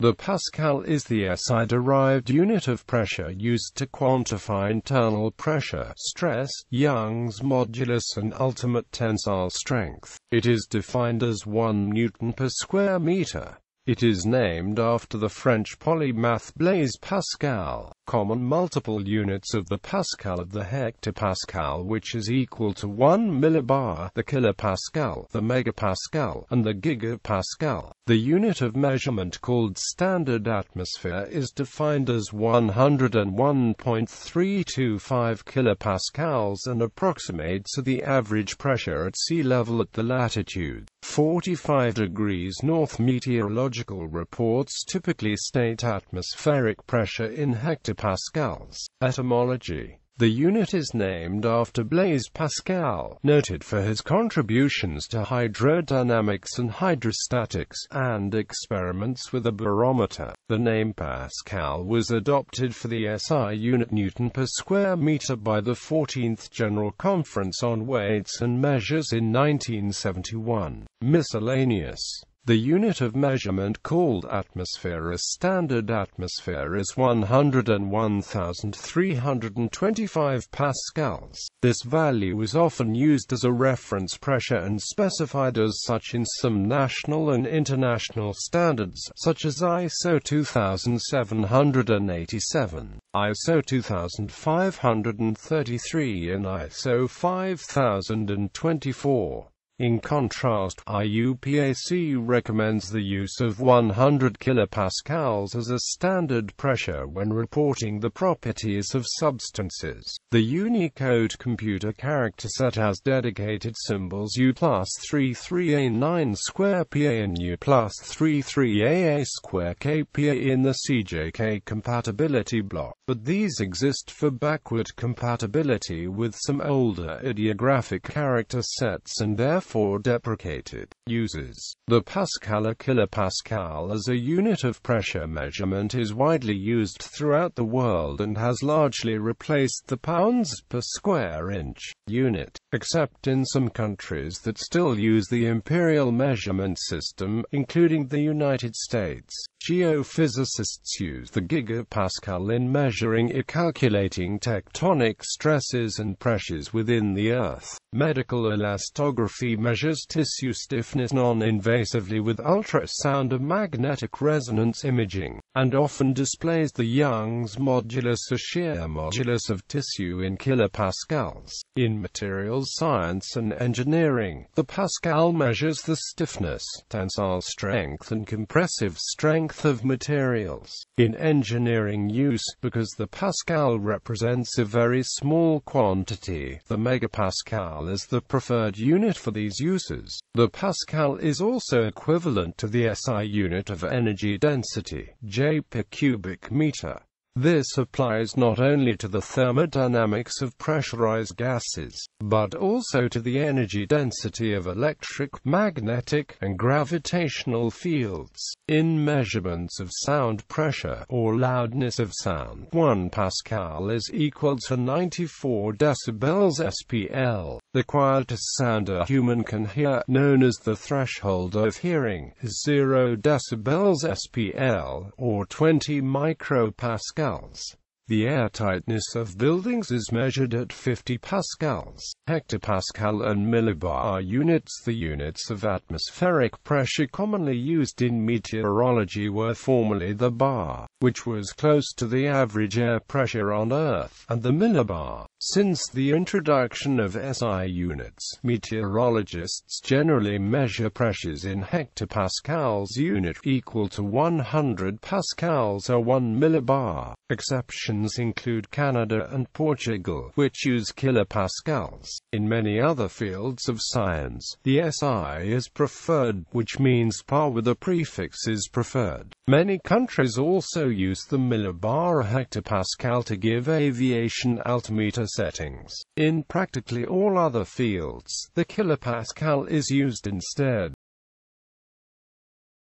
The pascal is the SI-derived unit of pressure used to quantify internal pressure, stress, Young's modulus and ultimate tensile strength. It is defined as 1 newton per square meter. It is named after the French polymath Blaise Pascal. Common multiple units of the pascal of the hectopascal which is equal to 1 millibar, the kilopascal, the megapascal, and the gigapascal. The unit of measurement called standard atmosphere is defined as 101.325 kilopascals and approximates the average pressure at sea level at the latitude 45 degrees north. Meteorological reports typically state atmospheric pressure in hectopascals. Etymology the unit is named after Blaise Pascal, noted for his contributions to hydrodynamics and hydrostatics, and experiments with a barometer. The name Pascal was adopted for the SI unit Newton per square meter by the 14th General Conference on Weights and Measures in 1971. Miscellaneous the unit of measurement called atmosphere a standard atmosphere is 101,325 pascals. This value is often used as a reference pressure and specified as such in some national and international standards, such as ISO 2787, ISO 2533 and ISO 5024. In contrast, IUPAC recommends the use of 100 kilopascals as a standard pressure when reporting the properties of substances. The Unicode computer character set has dedicated symbols U plus 33A9 square PA and U plus 33AA square KPA in the CJK compatibility block, but these exist for backward compatibility with some older ideographic character sets and therefore therefore deprecated, uses the pascal or kilopascal as a unit of pressure measurement is widely used throughout the world and has largely replaced the pounds per square inch unit, except in some countries that still use the imperial measurement system, including the United States. Geophysicists use the gigapascal in measuring and calculating tectonic stresses and pressures within the Earth. Medical elastography measures tissue stiffness non-invasively with ultrasound or magnetic resonance imaging, and often displays the Young's modulus or shear modulus of tissue in kilopascals. In materials science and engineering, the pascal measures the stiffness, tensile strength and compressive strength of materials. In engineering use, because the pascal represents a very small quantity, the megapascal is the preferred unit for these uses. The pascal is also equivalent to the SI unit of energy density, J per cubic meter. This applies not only to the thermodynamics of pressurized gases, but also to the energy density of electric, magnetic, and gravitational fields. In measurements of sound pressure, or loudness of sound, 1 pascal is equal to 94 decibels SPL. The quietest sound a human can hear, known as the threshold of hearing, is 0 decibels SPL, or 20 micropascals. The airtightness of buildings is measured at 50 pascals. Hectopascal and millibar are units. The units of atmospheric pressure commonly used in meteorology were formerly the bar, which was close to the average air pressure on Earth, and the millibar. Since the introduction of SI units, meteorologists generally measure pressures in hectopascals unit equal to 100 pascals or 1 millibar. Exceptions include Canada and Portugal, which use kilopascals. In many other fields of science, the SI is preferred, which means par with a prefix is preferred. Many countries also use the millibar or hectopascal to give aviation altimeter settings. In practically all other fields, the kilopascal is used instead.